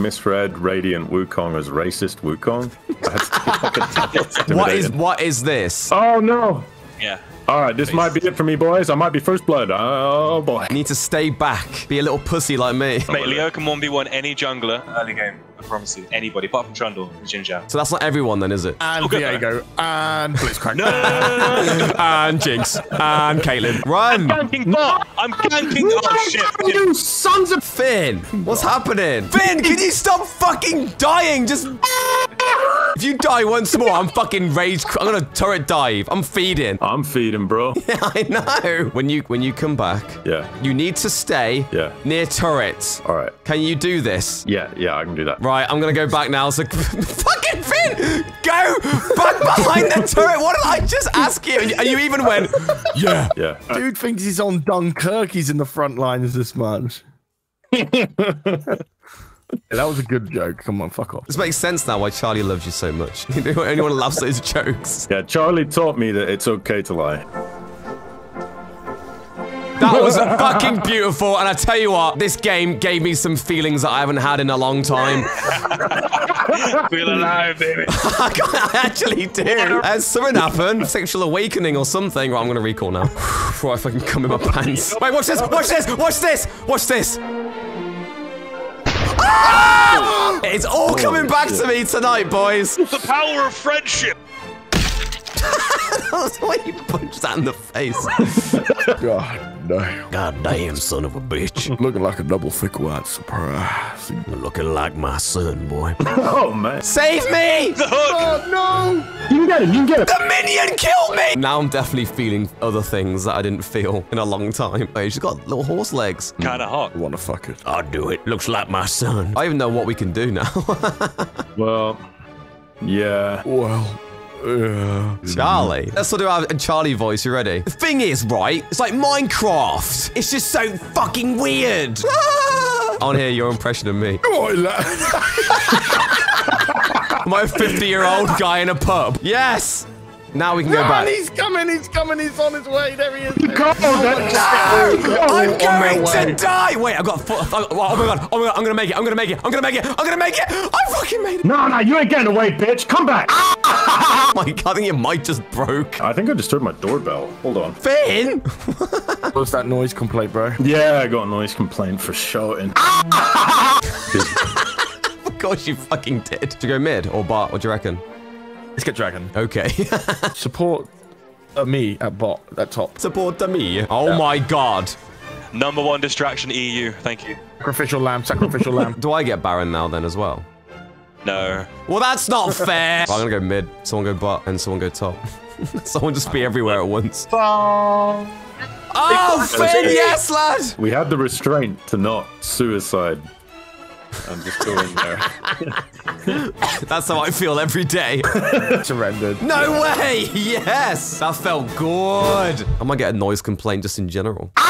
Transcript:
misread Radiant Wukong as racist Wukong. what is what is this? Oh no! Yeah. All right, this might be it for me, boys. I might be first blood. Oh boy. You need to stay back. Be a little pussy like me. Mate, Leo can 1v1 any jungler early game. I promise you. Anybody, apart from Trundle and Jinja. So that's not everyone then, is it? And oh, good, Diego. And Blitzcrank. and Jinx. And Caitlyn. Run! I'm ganking bot! I'm ganking! Oh shit! You sons of Finn! What's happening? Finn, can you stop fucking dying? Just. If you die once more, I'm fucking rage. I'm gonna turret dive. I'm feeding. I'm feeding, bro. Yeah, I know. When you when you come back, Yeah. you need to stay Yeah. near turrets. All right. Can you do this? Yeah, yeah, I can do that. Right, I'm gonna go back now. So, fucking Finn, go back behind the turret. What did I just ask you? And you even went, yeah. Yeah. Dude thinks he's on Dunkirk. He's in the front lines this much. Yeah, that was a good joke. Come on, fuck off. This makes sense now why Charlie loves you so much. Anyone loves those jokes. Yeah, Charlie taught me that it's okay to lie. That was fucking beautiful. And I tell you what, this game gave me some feelings that I haven't had in a long time. Feel alive, baby. I actually do. Has uh, something happened? Sexual awakening or something. Right, I'm gonna recall now. Before I fucking come in my pants. Wait, watch this, watch this, watch this, watch this. Ah! It's all coming back to me tonight, boys. the power of friendship. That's why you punched that in the face. God damn. God damn, son of a bitch. Looking like a double thick white surprise. Looking like my son, boy. Oh man. Save me! The hook. Oh, No! You can get it. You can get it. The minion killed me! Now I'm definitely feeling other things that I didn't feel in a long time. Oh, she's got little horse legs. Hmm. Kinda hot. Want to fuck it. I'll do it. Looks like my son. I even know what we can do now. Well, yeah. Well, yeah. Charlie. Let's sort of have a Charlie voice. You ready? The thing is, right? It's like Minecraft. It's just so fucking weird. I want to hear your impression of me. Oi, lad. Am I a 50 year old guy in a pub? Yes. Now we can go back. he's coming, he's coming, he's on his way. There he is. Come on, I'm going to die. Wait, I've got. Foot, oh oh my god. Oh my god. I'm gonna make it. I'm gonna make it. I'm gonna make it. I'm gonna make it. I fucking made it. No, no, you ain't getting away, bitch. Come back. Oh my god. I think your mic just broke. I think I disturbed my doorbell. Hold on. Finn. What's that noise complaint, bro? Yeah, I got a noise complaint for shouting. Ah! Of course you fucking did. To go mid or bot? What do you reckon? Let's get Dragon. Okay. Support uh, me at bot, at top. Support to me. Oh my god. Number one distraction EU. Thank you. Sacrificial lamb, sacrificial lamb. Do I get Baron now then as well? No. Well, that's not fair. I'm gonna go mid. Someone go bot and someone go top. someone just be everywhere at once. Oh, Finn, yes, lad. We had the restraint to not suicide. And just go in there. That's how I feel every day. Surrendered. No way! Yes! That felt good. I might get a noise complaint just in general. Ah!